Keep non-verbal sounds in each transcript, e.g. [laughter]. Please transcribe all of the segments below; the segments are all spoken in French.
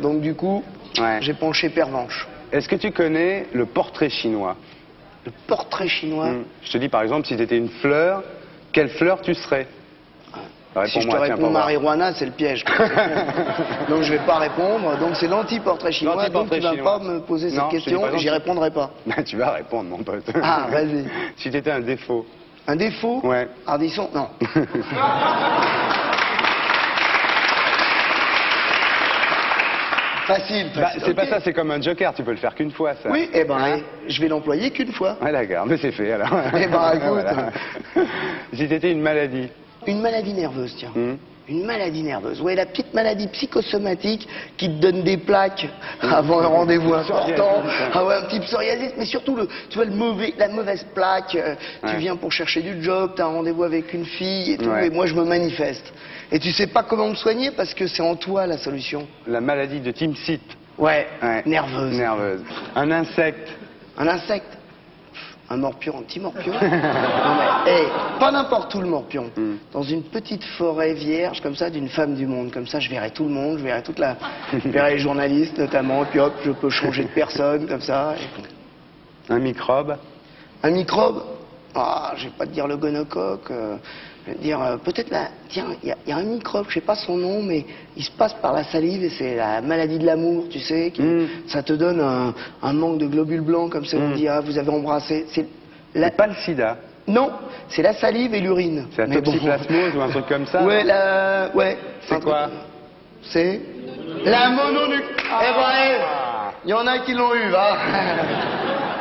Donc du coup, Ouais. j'ai penché pervenche. Est-ce que tu connais le portrait chinois Le portrait chinois. Hmm. Je te dis par exemple, si tu étais une fleur, quelle fleur tu serais Bah, Si je te réponds marijuana, c'est le piège. [laughs] donc je vais pas répondre. Donc c'est l'anti-portrait chinois. Donc tu vas chinois. pas me poser cette Non, question et j'y répondrai pas. [laughs] tu vas répondre, mon pote. Ah, vas-y. [laughs] si tu étais un défaut. Un défaut Ouais. Ardisson Non. Facile, Bah, c'est pas ça, c'est comme un joker, tu peux le faire qu'une fois, ça. Oui, eh ben, Hein je vais l'employer qu'une fois. Ouais, d'accord, mais c'est fait alors. Eh ben, [laughs] écoute. [laughs] Si t'étais une maladie. Une maladie nerveuse, tiens. Hmm. Une maladie nerveuse. Ouais, la petite maladie psychosomatique qui te donne des plaques avant un rendez-vous important. Hein. Ah ouais, un petit psoriasis, mais surtout le, tu vois, le mauvais, la mauvaise plaque. euh, Tu viens pour chercher du job, t'as un rendez-vous avec une fille et tout, Ouais. et moi je me manifeste. Et tu sais pas comment me soigner parce que c'est en toi la solution. La maladie de Tim Sit. Ouais, Ouais. nerveuse. Nerveuse. Un insecte. Un insecte Un morpion, un petit morpion [laughs] Non mais, hey, pas n'importe où le morpion. Hmm. Dans une petite forêt vierge, comme ça, d'une femme du monde. Comme ça, je verrai tout le monde, je verrai toute la... je verrai les journalistes notamment, et puis hop, je peux changer de personne, comme ça. et- Un microbe. Un microbe? Ah, je vais pas te dire le gonocoque. euh, je vais te dire, euh, peut-être là, tiens, il y, a- il y a un microbe, je sais pas son nom, mais il se passe par la salive et c'est la maladie de l'amour, tu sais. qui- Mm. Ça te donne un, un manque de globules blancs, comme ça, on Mm. dit, ah, vous avez embrassé. C'est la... Pas le sida. Non, c'est la salive et l'urine. C'est la Mais bon. toxoplasmose ou un truc comme ça Ouais, la... Ouais. C'est quoi C'est la mononuc. Eh ben, eh, il y en a qui l'ont eu, va. [laughs]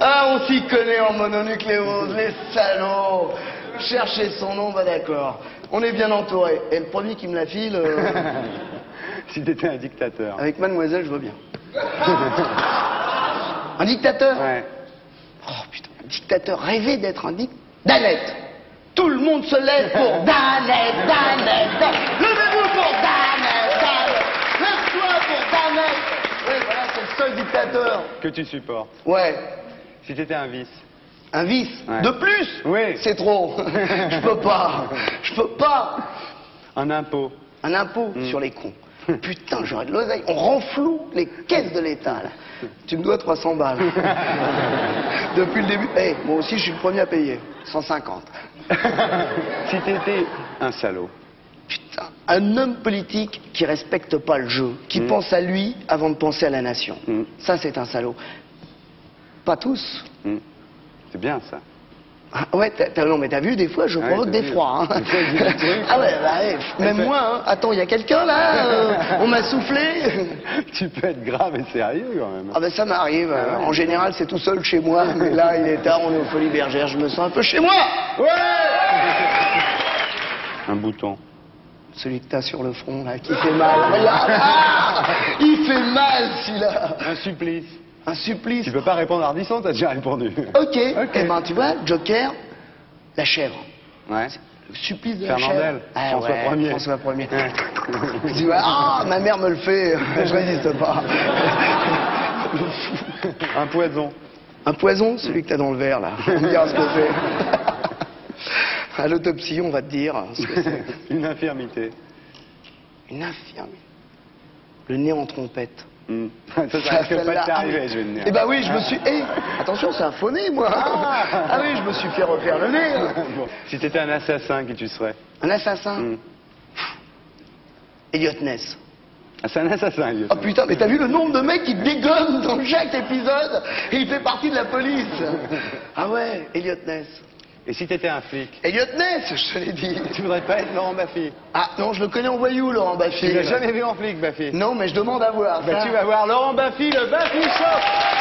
Ah, on s'y connaît en mononucléose, les salauds. Cherchez son nom, bah d'accord. On est bien entouré. Et le premier qui me la file, euh, [laughs] Si t'étais un dictateur. avec mademoiselle, je veux bien. un dictateur Ouais. Oh putain, un dictateur rêvait d'être un dictateur. Danette Tout le monde se lève pour [laughs] Danette, Danette, Danette. Levez-vous pour Danette, Danette Lève-toi pour Danette Oui, voilà, c'est le seul dictateur. Que tu supportes. Ouais, Si t'étais un vice. un vice. Ouais. De plus Oui. C'est trop. [laughs] Je peux pas. Je peux pas. Un impôt. Un impôt Mm. sur les cons. [laughs] Putain, j'aurais de l'oseille. On renfloue les caisses de l'État, là. Tu me dois 300 balles. [laughs] Depuis le début. Eh, moi aussi, je suis le premier à payer. 150. si t'étais un salaud. Putain, un homme politique qui respecte pas le jeu, qui Mm. pense à lui avant de penser à la nation. Mm. Ça, c'est un salaud. Pas tous. Hmm. C'est bien ça. Ah, ouais, non, mais t'as vu, des fois, je Ouais, provoque des froids. hein. [laughs] Ah ouais, bah, ouais, même moi, hein. Attends, il y a quelqu'un là euh, On m'a soufflé [laughs] tu peux être grave et sérieux quand même. Ah ben ça m'arrive. Ah ouais. En général, c'est tout seul chez moi. Mais là, il est tard, on est aux Folies Bergères, je me sens un peu chez moi. Un bouton. Celui que t'as sur le front, là, qui fait mal. [laughs] Ah il fait mal, celui-là. Un supplice. Un supplice. Tu peux pas répondre Ardisson, t'as déjà répondu. Ok. Eh ben, tu vois, Joker, la chèvre. Ouais. Le supplice de la Fernandel, chèvre. Ah François ouais, Ier. François Ier. [laughs] tu vois, ah, ma mère me le fait, [laughs] je résiste pas. Un poison. Un poison, celui que t'as dans le verre, là. On dira ce que c'est. À l'autopsie, on va te dire ce que c'est. [laughs] Une infirmité. Une infirmière. Le nez en trompette. Hmm. [laughs] Ça, ça risque pas t'arriver, je vais te dire. Eh ben oui, je me suis. Eh, attention, c'est un faux nez, moi. Ah. Ah oui, je me suis fait refaire le nez. [laughs] Bon. Si t'étais un assassin, qui tu serais Un assassin. Hmm. Elliot Ness. Ah, c'est un assassin, Elliot. Oh putain, mais t'as vu le nombre de mecs qui dégomment dans chaque épisode? Et il fait partie de la police. [laughs] Ah ouais, Elliot Ness. Et si t'étais un flic Elliot Ness, je te l'ai dit. [laughs] Tu voudrais pas être Laurent Baffy Ah non, je le connais en voyou, Laurent Baffy. Tu l'as jamais vu en flic, Baffy Non, mais je demande à voir. Bah, ça. tu vas voir Laurent Baffy, le Baffy Show